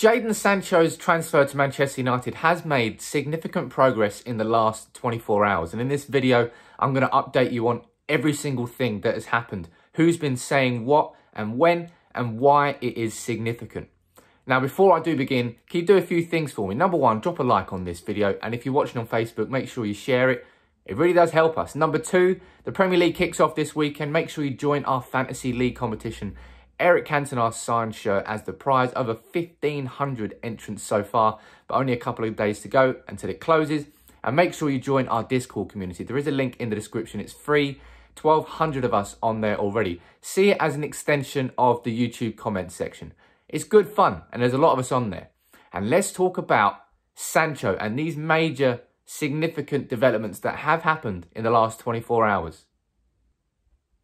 Jadon Sancho's transfer to Manchester United has made significant progress in the last 24 hours. And in this video, I'm going to update you on every single thing that has happened, who's been saying what and when, and why it is significant. Now, before I do begin, can you do a few things for me? Number one, drop a like on this video. And if you're watching on Facebook, make sure you share it. It really does help us. Number two, the Premier League kicks off this weekend. Make sure you join our Fantasy League competition Eric Cantona's signed shirt as the prize. Over 1,500 entrants so far, but only a couple of days to go until it closes. And make sure you join our Discord community. There is a link in the description. It's free. 1,200 of us on there already. See it as an extension of the YouTube comment section. It's good fun, and there's a lot of us on there. And let's talk about Sancho and these major significant developments that have happened in the last 24 hours.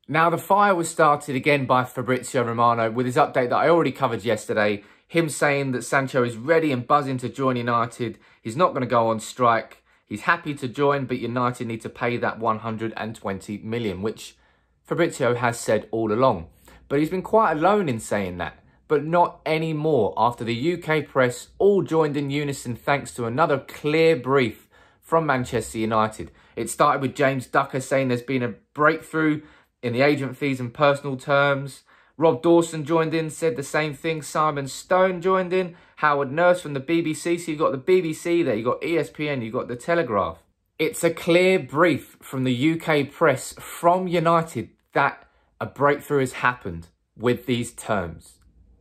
Now, the fire was started again by Fabrizio Romano with his update that I already covered yesterday. Him saying that Sancho is ready and buzzing to join United. He's not going to go on strike. He's happy to join, but United need to pay that 120 million, which Fabrizio has said all along. But he's been quite alone in saying that, but not anymore after the UK press all joined in unison thanks to another clear brief from Manchester United. It started with James Ducker saying there's been a breakthrough in the agent fees and personal terms. Rob Dawson joined in, said the same thing. Simon Stone joined in. Howard Nurse from the BBC. So you've got the BBC there, you've got ESPN, you've got the Telegraph. It's a clear brief from the UK press from United that a breakthrough has happened with these terms,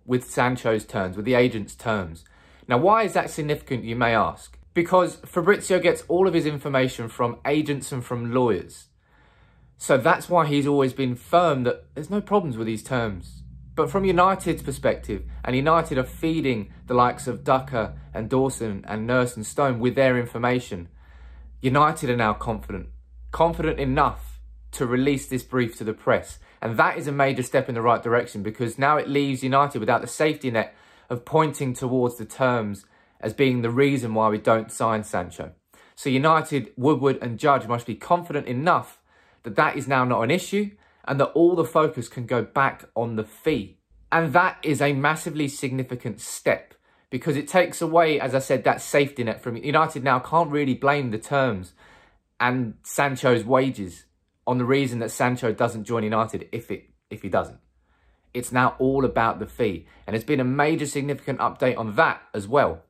with Sancho's terms, with the agent's terms. Now, why is that significant, you may ask? Because Fabrizio gets all of his information from agents and from lawyers. So that's why he's always been firm that there's no problems with these terms. But from United's perspective, and United are feeding the likes of Ducker and Dawson and Nurse and Stone with their information, United are now confident, confident enough to release this brief to the press. And that is a major step in the right direction because now it leaves United without the safety net of pointing towards the terms as being the reason why we don't sign Sancho. So United, Woodward and Judge must be confident enough that that is now not an issue and that all the focus can go back on the fee. And that is a massively significant step because it takes away, as I said, that safety net from United now can't really blame the terms and Sancho's wages on the reason that Sancho doesn't join United if it if he doesn't. It's now all about the fee. And it's been a major significant update on that as well.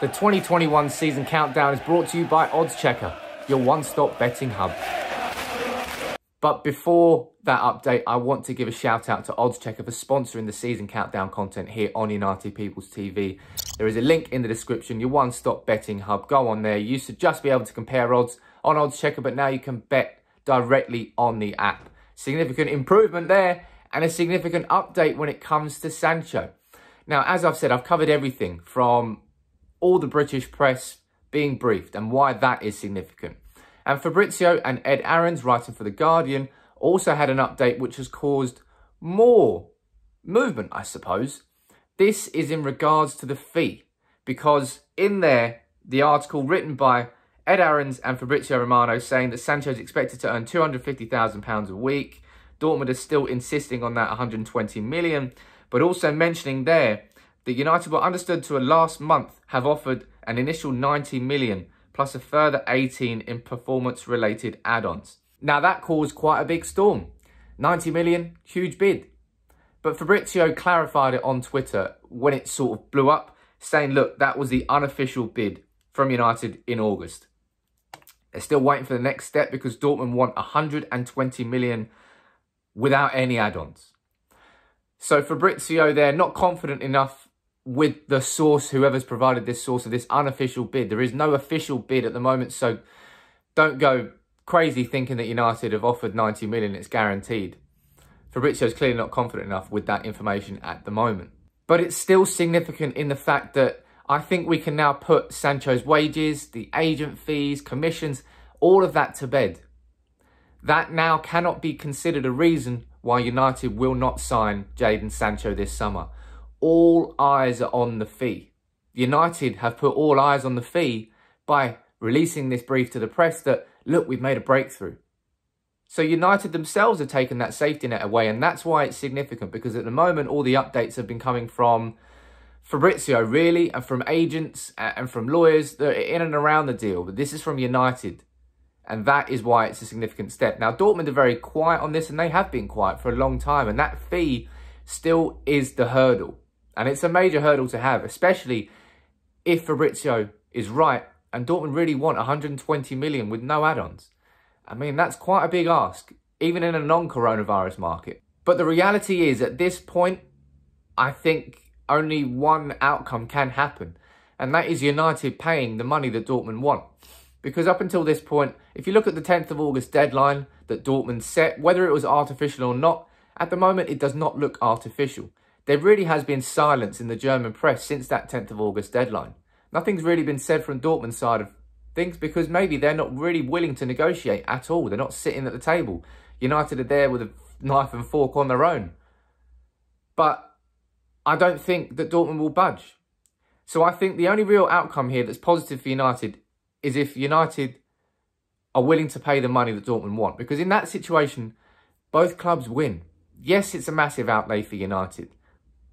The 2021 season countdown is brought to you by Oddschecker your one-stop betting hub. But before that update, I want to give a shout out to Oddschecker for sponsoring the season countdown content here on United People's TV. There is a link in the description, your one-stop betting hub. Go on there. You used to just be able to compare odds on Oddschecker, but now you can bet directly on the app. Significant improvement there and a significant update when it comes to Sancho. Now, as I've said, I've covered everything from all the British press being briefed and why that is significant. And Fabrizio and Ed Aarons, writing for The Guardian, also had an update which has caused more movement, I suppose. This is in regards to the fee, because in there, the article written by Ed Aarons and Fabrizio Romano saying that Sancho is expected to earn £250,000 a week. Dortmund is still insisting on that 120 million, but also mentioning there that United were understood to last month have offered an initial 90 million plus a further 18 in performance related add-ons. Now that caused quite a big storm. 90 million, huge bid. But Fabrizio clarified it on Twitter when it sort of blew up, saying, look, that was the unofficial bid from United in August. They're still waiting for the next step because Dortmund want 120 million without any add-ons. So Fabrizio they're not confident enough with the source, whoever's provided this source of this unofficial bid. There is no official bid at the moment, so don't go crazy thinking that United have offered 90 million, it's guaranteed. Fabrizio's clearly not confident enough with that information at the moment. But it's still significant in the fact that I think we can now put Sancho's wages, the agent fees, commissions, all of that to bed. That now cannot be considered a reason why United will not sign Jadon Sancho this summer all eyes are on the fee. United have put all eyes on the fee by releasing this brief to the press that, look, we've made a breakthrough. So United themselves have taken that safety net away, and that's why it's significant, because at the moment, all the updates have been coming from Fabrizio, really, and from agents and from lawyers that are in and around the deal, but this is from United. And that is why it's a significant step. Now, Dortmund are very quiet on this, and they have been quiet for a long time. And that fee still is the hurdle. And it's a major hurdle to have, especially if Fabrizio is right and Dortmund really want 120 million with no add-ons. I mean, that's quite a big ask, even in a non-coronavirus market. But the reality is, at this point, I think only one outcome can happen, and that is United paying the money that Dortmund want. Because up until this point, if you look at the 10th of August deadline that Dortmund set, whether it was artificial or not, at the moment it does not look artificial. There really has been silence in the German press since that 10th of August deadline. Nothing's really been said from Dortmund's side of things because maybe they're not really willing to negotiate at all. They're not sitting at the table. United are there with a knife and fork on their own. But I don't think that Dortmund will budge. So I think the only real outcome here that's positive for United is if United are willing to pay the money that Dortmund want. Because in that situation, both clubs win. Yes, it's a massive outlay for United.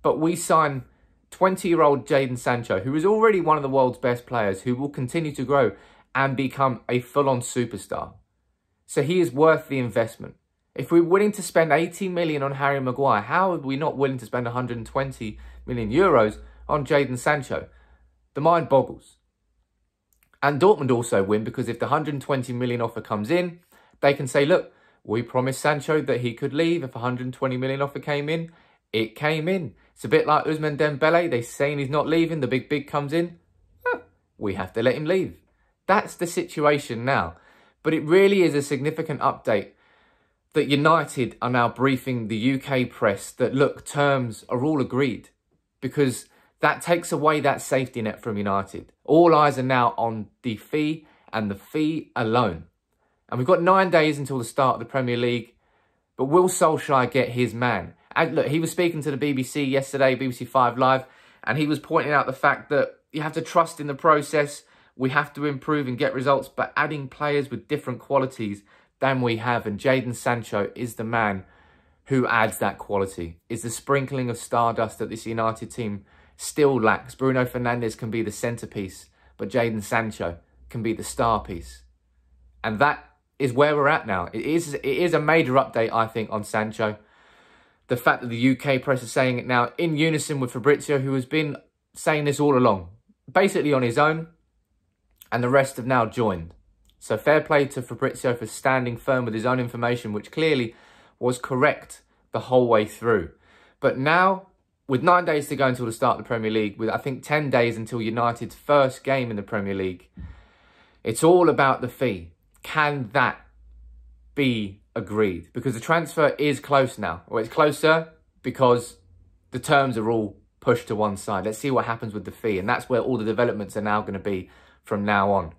But we sign 20-year-old Jadon Sancho, who is already one of the world's best players, who will continue to grow and become a full-on superstar. So he is worth the investment. If we're willing to spend 80 million on Harry Maguire, how are we not willing to spend 120 million euros on Jadon Sancho? The mind boggles. And Dortmund also win because if the 120 million offer comes in, they can say, look, we promised Sancho that he could leave if 120 million offer came in. It came in. It's a bit like Ousmane Dembele. They're saying he's not leaving. The big big comes in. we have to let him leave. That's the situation now. But it really is a significant update that United are now briefing the UK press that, look, terms are all agreed because that takes away that safety net from United. All eyes are now on the fee and the fee alone. And we've got nine days until the start of the Premier League. But will Solskjaer get his man? And look, he was speaking to the BBC yesterday, BBC 5 Live, and he was pointing out the fact that you have to trust in the process. We have to improve and get results, but adding players with different qualities than we have. And Jadon Sancho is the man who adds that quality, is the sprinkling of stardust that this United team still lacks. Bruno Fernandes can be the centrepiece, but Jadon Sancho can be the star piece. And that is where we're at now. It is, it is a major update, I think, on Sancho. The fact that the UK press is saying it now in unison with Fabrizio, who has been saying this all along, basically on his own, and the rest have now joined. So fair play to Fabrizio for standing firm with his own information, which clearly was correct the whole way through. But now, with nine days to go until the start of the Premier League, with I think 10 days until United's first game in the Premier League, it's all about the fee. Can that be agreed? Because the transfer is close now. Well, it's closer because the terms are all pushed to one side. Let's see what happens with the fee. And that's where all the developments are now going to be from now on.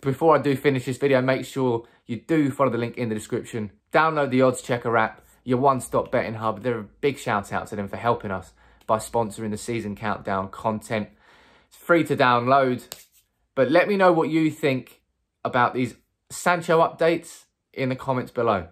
Before I do finish this video, make sure you do follow the link in the description. Download the Oddschecker app, your one-stop betting hub. There are big shout out to them for helping us by sponsoring the season countdown content. It's free to download. But let me know what you think about these Sancho updates in the comments below.